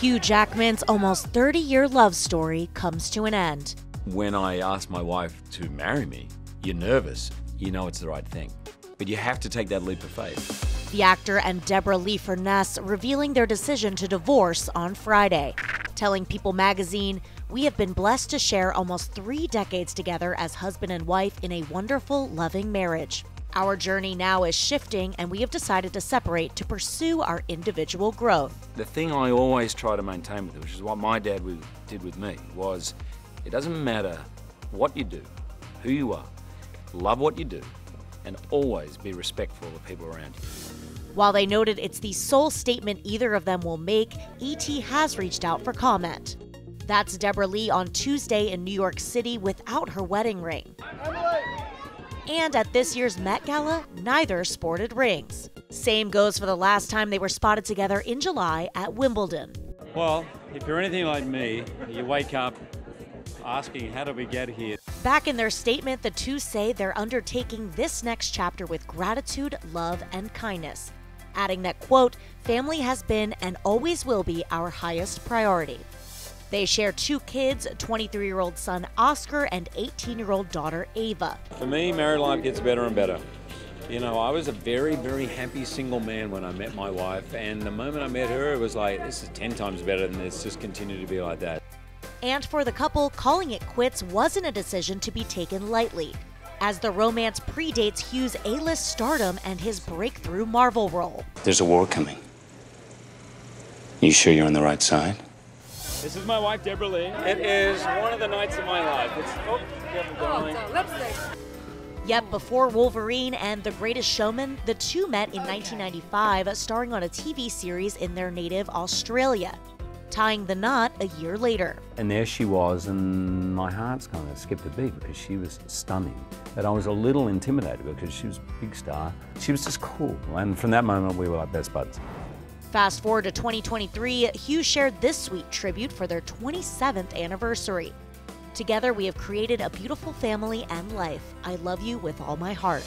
Hugh Jackman's almost 30 year love story comes to an end. When I asked my wife to marry me, you're nervous. You know it's the right thing. But you have to take that leap of faith. The actor and Deborra-Lee Furness revealing their decision to divorce on Friday. Telling People magazine, We have been blessed to share almost three decades together as husband and wife in a wonderful, loving marriage. Our journey now is shifting, and we have decided to separate to pursue our individual growth. The thing I always try to maintain with it, which is what my dad did with me, was it doesn't matter what you do, who you are, love what you do, and always be respectful of the people around you. While they noted it's the sole statement either of them will make, ET has reached out for comment. That's Deborra-Lee on Tuesday in New York City without her wedding ring. And at this year's Met Gala, neither sported rings. Same goes for the last time they were spotted together in July at Wimbledon. Well, if you're anything like me, you wake up asking, how did we get here? Back in their statement, the two say they're undertaking this next chapter with gratitude, love, and kindness, adding that, quote, family has been and always will be our highest priority. They share two kids 23 year old son Oscar and 18 year old daughter Ava. For me, married life gets better and better. You know, I was a very, very happy single man when I met my wife, and the moment I met her, it was like, this is 10 times better than this, just continue to be like that. And for the couple, calling it quits wasn't a decision to be taken lightly, as the romance predates Hugh's A list stardom and his breakthrough Marvel role. There's a war coming. You sure you're on the right side? This is my wife, Deborra-Lee. It is one of the nights of my life. It's, oh, oh lipstick. Yep, before Wolverine and The Greatest Showman, the two met in 1995, starring on a TV series in their native Australia, tying the knot a year later. And there she was, and my heart's kind of skipped a beat because she was stunning. But I was a little intimidated because she was a big star. She was just cool, and from that moment, we were like best buds. Fast forward to 2023, Hugh shared this sweet tribute for their 27th anniversary. Together, we have created a beautiful family and life. I love you with all my heart.